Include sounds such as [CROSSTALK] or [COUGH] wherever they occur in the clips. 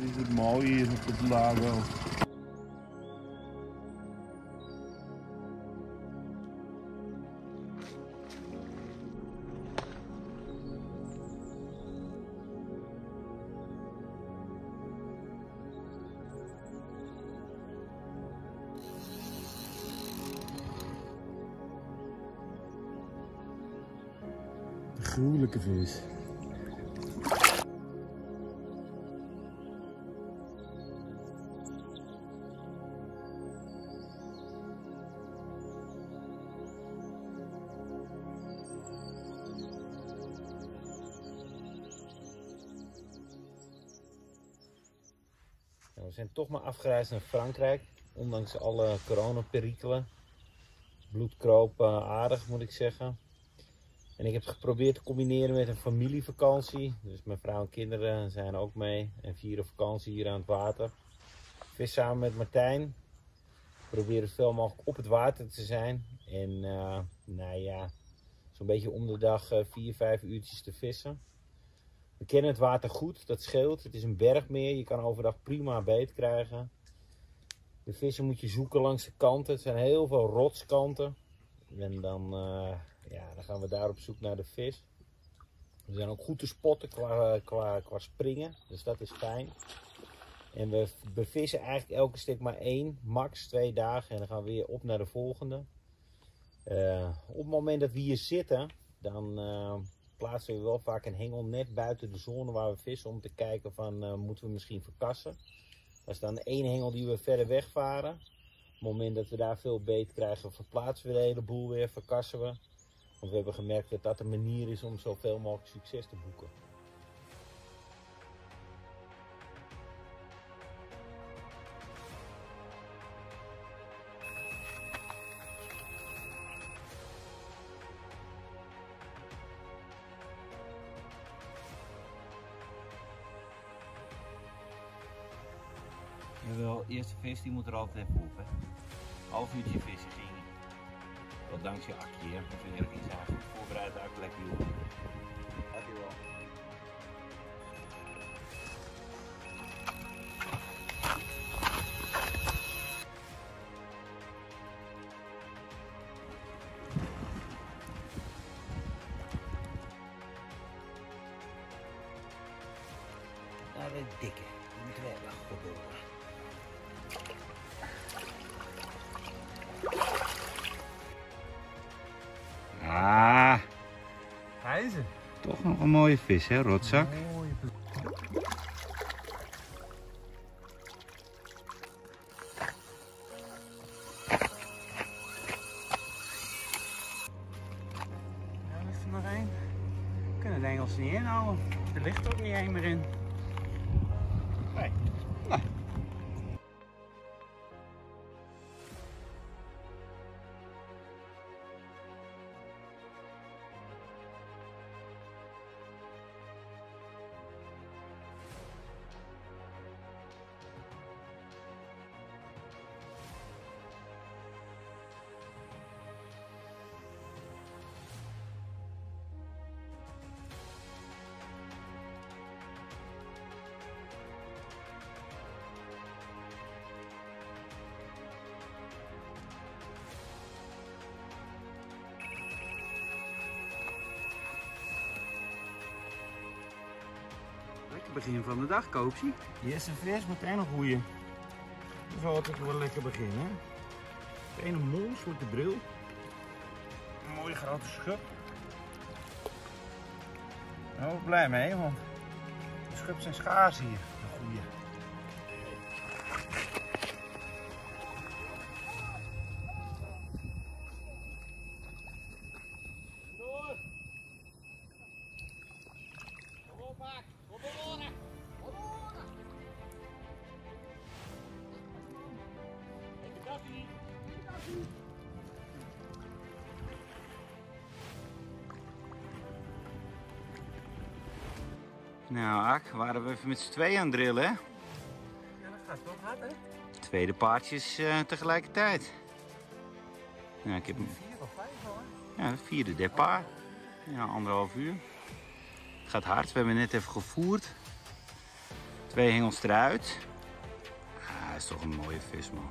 dat is het mooie hier op het lago. gruwelijke vis. We zijn toch maar afgereisd naar Frankrijk, ondanks alle coronaperikelen. Bloed kroop uh, aardig, moet ik zeggen. En ik heb het geprobeerd te combineren met een familievakantie. Dus mijn vrouw en kinderen zijn ook mee en vieren vakantie hier aan het water. Vis samen met Martijn. Probeer veel mogelijk op het water te zijn. En uh, nou ja, zo'n beetje om de dag uh, vier, vijf uurtjes te vissen. We kennen het water goed, dat scheelt. Het is een bergmeer, je kan overdag prima beet krijgen. De vissen moet je zoeken langs de kanten. Het zijn heel veel rotskanten. En dan, uh, ja, dan gaan we daar op zoek naar de vis. We zijn ook goed te spotten qua, qua, qua springen, dus dat is fijn. En we bevissen eigenlijk elke stuk maar één, max twee dagen. En dan gaan we weer op naar de volgende. Uh, op het moment dat we hier zitten, dan uh, plaatsen we wel vaak een hengel net buiten de zone waar we vissen. Om te kijken van, uh, moeten we misschien verkassen. Dat is dan één hengel die we verder wegvaren. Op het moment dat we daar veel beet krijgen, verplaatsen we de hele boel weer, verkassen we. Want we hebben gemerkt dat dat een manier is om zoveel mogelijk succes te boeken. Jawel, eerste vis die moet er altijd even op. Hè. Half uurtje vissen ging. Wel dankzij Akkie. Dat vind ik iets aan goed voorbereid uit lekker. Dankjewel. Toch nog een mooie vis hè, rotzak. Begin van de dag, Koopsie. Eerste vis, meteen een goeie. Dat is altijd wel lekker beginnen. Meteen een mons met de bril. Een mooie grote schub. Ik blij mee, want de schubs zijn schaars hier. Een goeie. Nou, Ak, waren we even met z'n tweeën aan het drillen, hè? Ja, dat gaat toch hard, hè? Tweede paardjes eh, tegelijkertijd. Ja, ik heb. Vier of vijf hè? Ja, het vierde depart. Ja, anderhalf uur. Het gaat hard. We hebben net even gevoerd. Twee hengels eruit. Ah, dat is toch een mooie vis, man.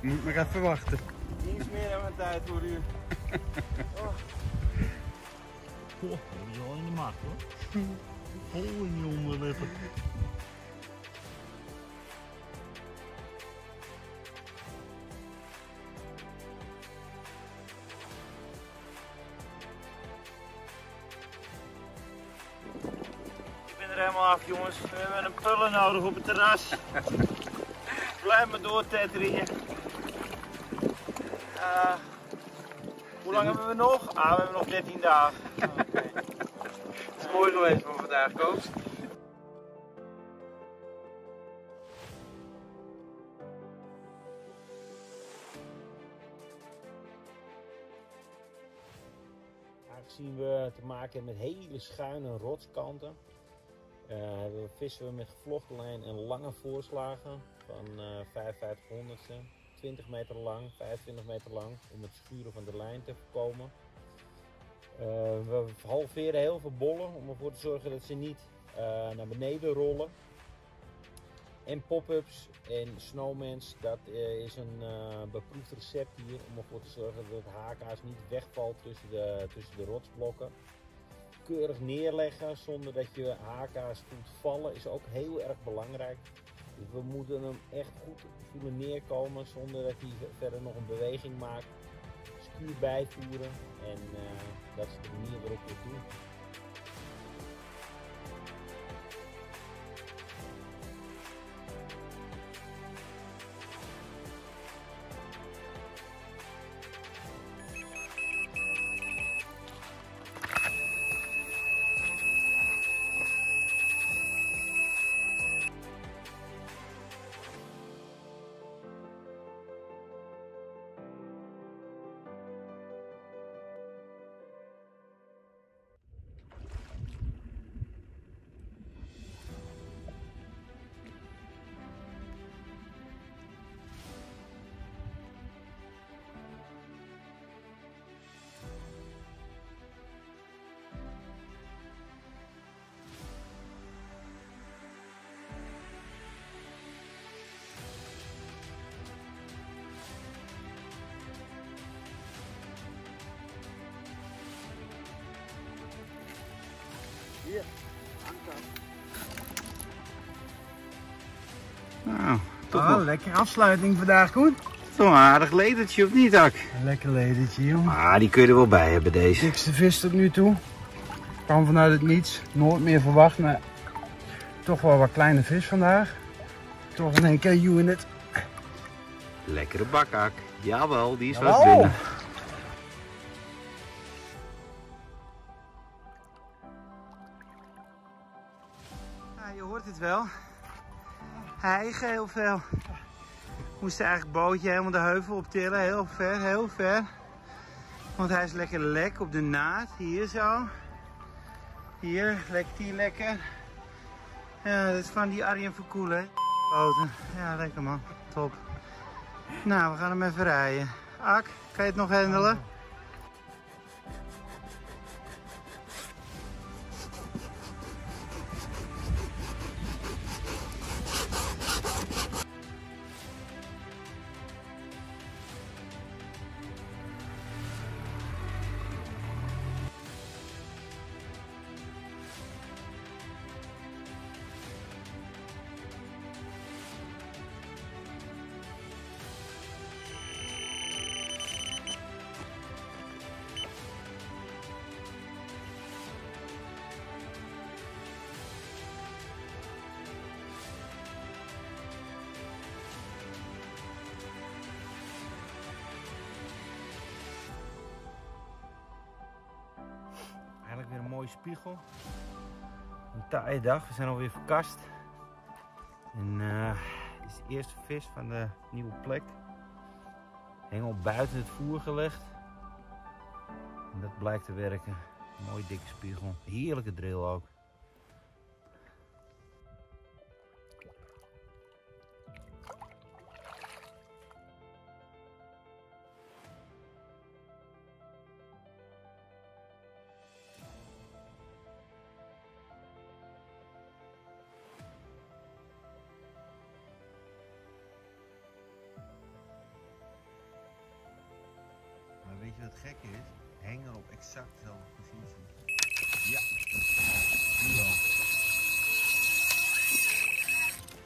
Moet maar even wachten. Niets meer aan mijn tijd voor u. Goh, dat is al in de maag hoor. Vol in die onderlippen. Ik ben er helemaal af jongens. We hebben een pullen nodig op het terras. Blijf maar doortetteren Ah, hoe lang hebben we nog? Ah, we hebben nog 13 dagen. [LAUGHS] Oké. Het is mooi geweest voor vandaag, Koos. Aangezien we te maken hebben met hele schuine rotskanten, eh, hebben we vissen we met gevlochten lijn en lange voorslagen van eh 55 honderdste, 20 meter lang, 25 meter lang, om het schuren van de lijn te voorkomen. We halveren heel veel bollen om ervoor te zorgen dat ze niet naar beneden rollen. En pop-ups en snowmans, dat is een beproefd recept hier om ervoor te zorgen dat het haakaas niet wegvalt tussen de, tussen de rotsblokken. Keurig neerleggen zonder dat je haakaas voelt vallen is ook heel erg belangrijk. Dus we moeten hem echt goed voelen neerkomen zonder dat hij verder nog een beweging maakt. Skuur bijvoeren en eh, dat is de manier waarop we het doen. Nou, toch, Ah, wel, lekker afsluiting vandaag, goed? toch een aardig ledertje, of niet, Ak? Een lekker ledertje, joh. Ah, die kun je er wel bij hebben, deze. Dikste vis tot nu toe. Kwam vanuit het niets. Nooit meer verwacht, maar toch wel wat kleine vis vandaag. Toch in één keer you in het. Lekkere bakak. Jawel, die is wat binnen. Je hoort het wel. Hij hijgen heel veel. Moest eigenlijk bootje helemaal de heuvel optillen. Heel ver, heel ver. Want hij is lekker lek op de naad. Hier zo. Hier, lekt hij lekker. Ja, dat is van die Arjen Verkoelen. Boten. Ja, lekker man. Top. Nou, we gaan hem even rijden. Ak, kan je het nog handelen? Mooie spiegel. Een taaie dag, we zijn alweer verkast. En dit is de eerste vis van de nieuwe plek. Hengel buiten het voer gelegd. En dat blijkt te werken. Mooi dikke spiegel. Heerlijke drill ook. Is? Henger op exact dezelfde positie. Ja, nu al.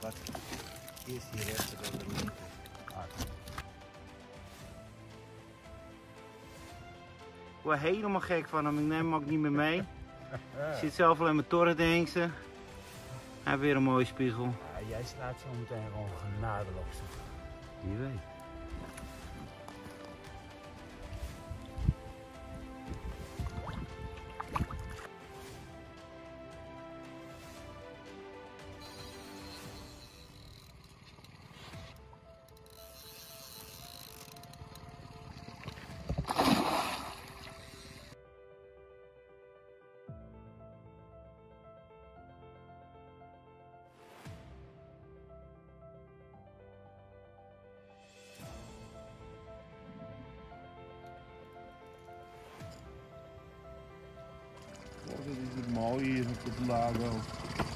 Wat is die rechter dan de linker? Hard. Ik word helemaal gek van hem. Ik neem hem ook niet meer mee. [LAUGHS] Ik zit zelf al in mijn toren te hengsten. Hij heeft weer een mooie spiegel. Ja, jij slaat zo meteen gewoon genadeloos. Wie weet. Mooie hier op het lago.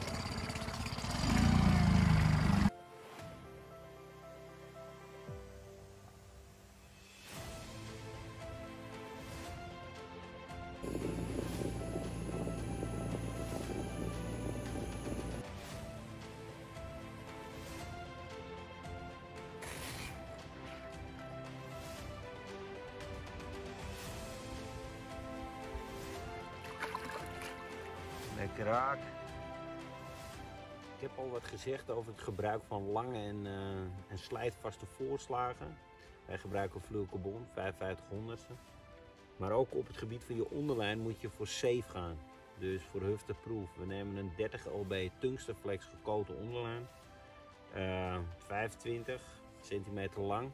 Lekker raak. Ik heb al wat gezegd over het gebruik van lange en, eh, en slijtvaste voorslagen. Wij gebruiken fluorocarbon, 5500ste. Maar ook op het gebied van je onderlijn moet je voor safe gaan. Dus voor hufteproof. We nemen een 30 lb tungstenflex gekoten onderlijn. Eh, 25 centimeter lang.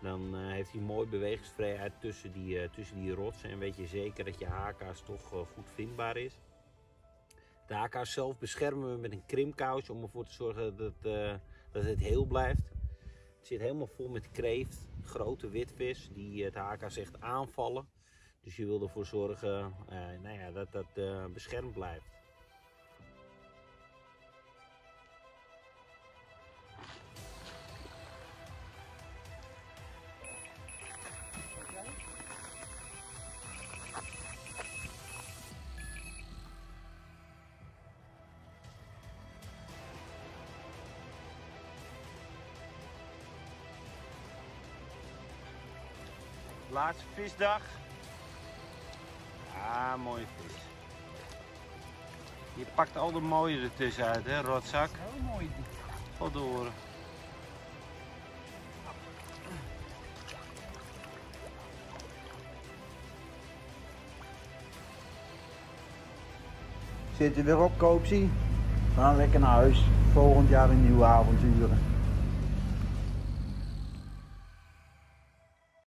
Dan eh, heeft hij mooi bewegingsvrijheid tussen die, tussen die rotsen. En weet je zeker dat je HK's toch goed vindbaar is. De HK's zelf beschermen we met een krimkous om ervoor te zorgen dat, eh, dat het heel blijft. Het zit helemaal vol met kreeft, grote witvis die het HK's echt aanvallen. Dus je wil ervoor zorgen eh, nou ja, dat dat eh, beschermd blijft. Laatste visdag. Ah, mooie vis. Je pakt al de mooie ertussen uit, hè, rotzak. Heel mooi. Goed door. Zit er weer op, Koopsie? We gaan lekker naar huis. Volgend jaar een nieuwe avonturen.